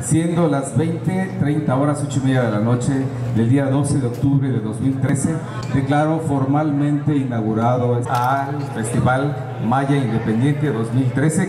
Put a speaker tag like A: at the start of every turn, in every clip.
A: siendo las 20, 30 horas, 8 y media de la noche del día 12 de octubre de 2013, declaro formalmente inaugurado al Festival Maya Independiente 2013.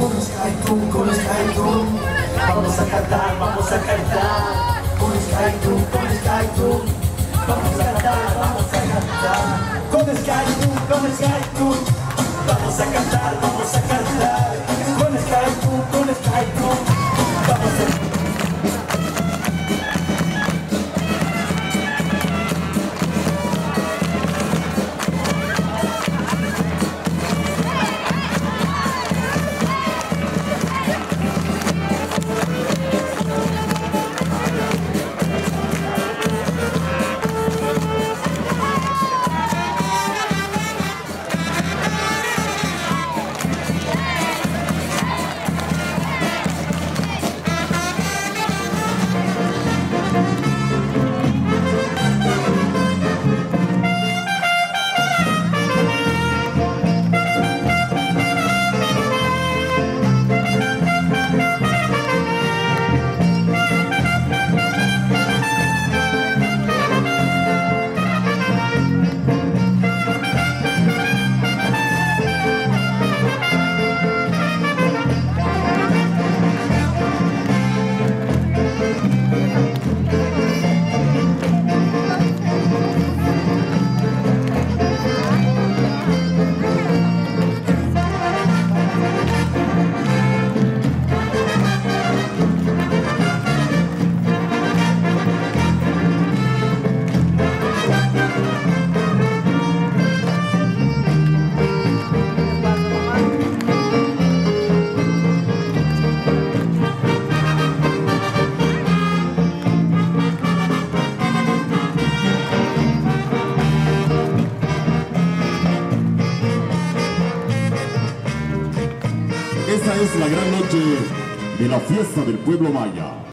B: Con Sky Toon, vamos a cantar, vamos a cantar. Con Toon, con Toon, vamos a cantar, vamos a cantar. Con Toon, con Toon, vamos a cantar, vamos a cantar.
C: Esta es la gran noche de la fiesta del pueblo maya.